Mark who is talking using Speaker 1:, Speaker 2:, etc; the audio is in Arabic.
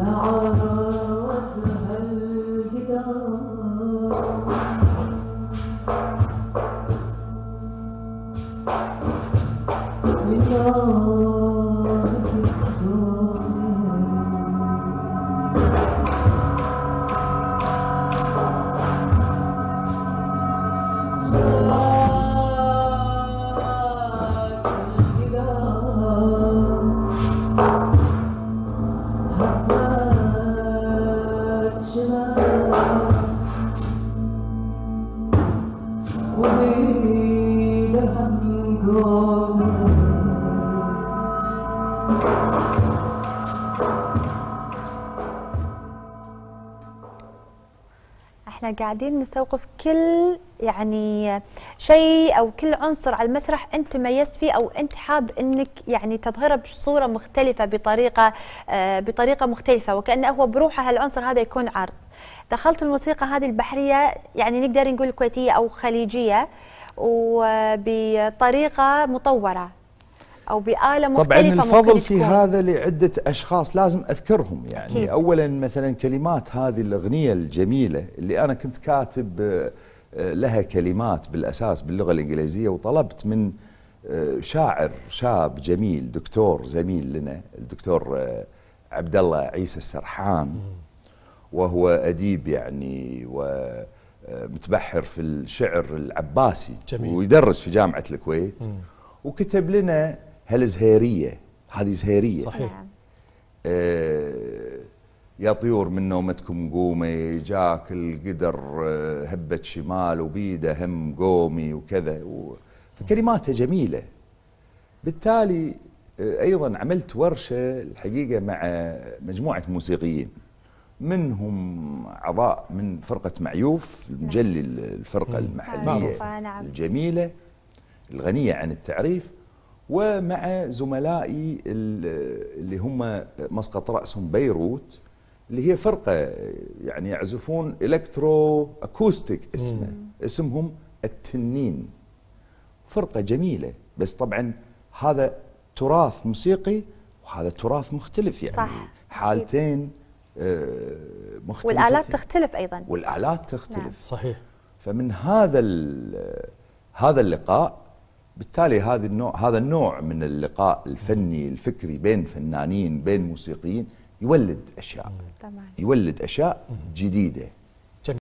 Speaker 1: Oh. Go. إحنا قاعدين نستوقف كل يعني شيء أو كل عنصر على المسرح انت تميزت فيه أو انت حاب انك يعني تظهره بصورة مختلفة بطريقة آه بطريقة مختلفة وكأنه هو بروحه هالعنصر هذا يكون عرض. دخلت الموسيقى هذه البحرية يعني نقدر نقول كويتية أو خليجية وبطريقة مطورة. أو بآلة مختلفة
Speaker 2: طبعا الفضل في هذا لعدة أشخاص لازم أذكرهم. يعني أكيد. اولا مثلا كلمات هذه الأغنية الجميلة اللي أنا كنت كاتب آه، لها كلمات بالأساس باللغة الإنجليزية وطلبت من آه، شاعر شاب جميل دكتور زميل لنا الدكتور آه، عبد الله عيسى السرحان. وهو أديب يعني ومتبحر في الشعر العباسي. جميل. ويدرس في جامعة الكويت. وكتب لنا هالزهيريه هذه زهيريه
Speaker 3: صحيح. نعم.
Speaker 2: آه يا طيور من نومتكم قومي جاك القدر آه هبة شمال وبيده هم قومي وكذا. فكلماتها جميلة. بالتالي آه أيضا عملت ورشة الحقيقة مع مجموعة موسيقيين. منهم أعضاء من فرقة معيوف المجلي الفرقة المحلية نعم. الجميلة الغنية عن التعريف. ومع زملائي اللي هم مسقط رأسهم بيروت اللي هي فرقة يعني يعزفون إلكترو أكوستيك اسمه. مم. اسمهم التنين. فرقة جميلة. بس طبعا هذا تراث موسيقي وهذا تراث مختلف يعني. صح. حالتين آه، مختلفة
Speaker 1: والآلات تختلف أيضا.
Speaker 2: والآلات تختلف. نعم.
Speaker 3: صحيح.
Speaker 2: فمن هذا هذا اللقاء بالتالي هذا النوع هذا النوع من اللقاء الفني الفكري بين فنانين بين موسيقيين يولد أشياء. يولد أشياء جديدة.